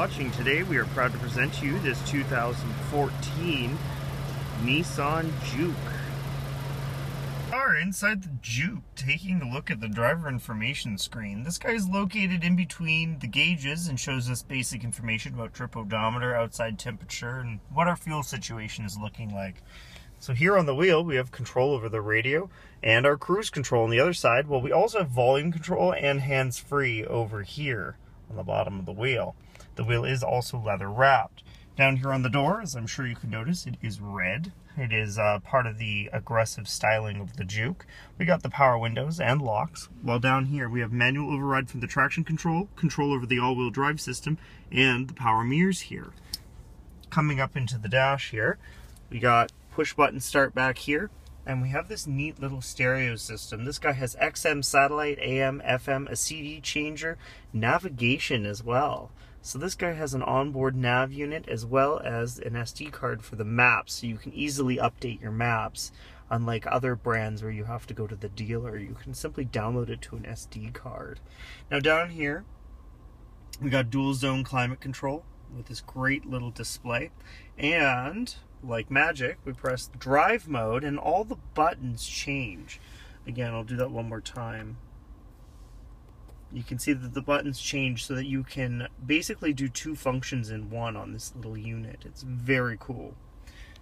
watching. Today we are proud to present to you this 2014 Nissan Juke. Are inside the Juke taking a look at the driver information screen. This guy is located in between the gauges and shows us basic information about trip odometer, outside temperature, and what our fuel situation is looking like. So here on the wheel, we have control over the radio and our cruise control on the other side. Well, we also have volume control and hands-free over here on the bottom of the wheel. The wheel is also leather wrapped. Down here on the door, as I'm sure you can notice, it is red. It is uh, part of the aggressive styling of the Juke. We got the power windows and locks. While down here we have manual override from the traction control, control over the all-wheel drive system, and the power mirrors here. Coming up into the dash here, we got push button start back here. And we have this neat little stereo system. This guy has XM satellite, AM, FM, a CD changer, navigation as well. So this guy has an onboard nav unit as well as an SD card for the maps, so you can easily update your maps. Unlike other brands where you have to go to the dealer, you can simply download it to an SD card. Now down here, we got dual zone climate control with this great little display. And like magic, we press drive mode and all the buttons change. Again, I'll do that one more time. You can see that the buttons change so that you can basically do two functions in one on this little unit. It's very cool.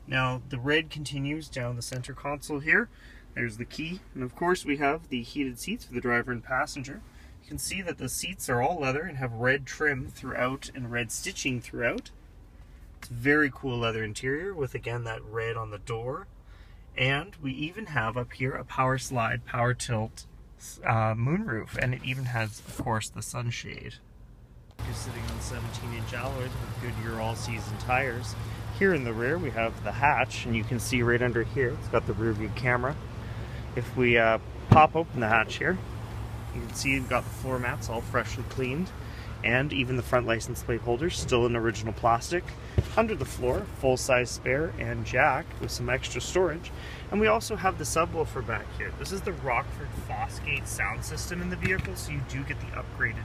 Now, the red continues down the center console here. There's the key. And of course, we have the heated seats for the driver and passenger. You can see that the seats are all leather and have red trim throughout and red stitching throughout. It's very cool leather interior with again that red on the door. And we even have up here a power slide, power tilt uh, moonroof, and it even has, of course, the sunshade. You're sitting on 17-inch alloys with Goodyear all-season tires. Here in the rear, we have the hatch, and you can see right under here, it's got the rear view camera. If we uh, pop open the hatch here, you can see we've got the floor mats all freshly cleaned and even the front license plate holders still in original plastic. Under the floor, full-size spare and jack with some extra storage. And we also have the subwoofer back here. This is the Rockford Fosgate sound system in the vehicle, so you do get the upgraded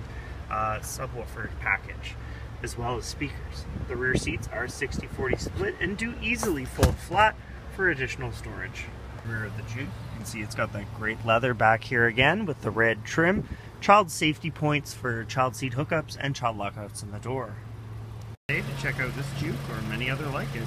uh, subwoofer package as well as speakers. The rear seats are 60-40 split and do easily fold flat for additional storage. Rear of the Juke, you can see it's got that great leather back here again with the red trim child safety points for child seat hookups and child lockouts in the door. Today to check out this Juke or many other like it.